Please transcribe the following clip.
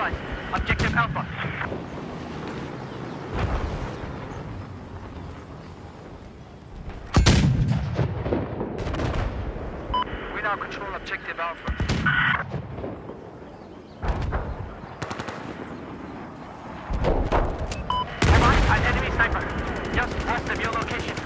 objective Alpha. We now control objective Alpha. Come on, an enemy sniper. Just ask them your location.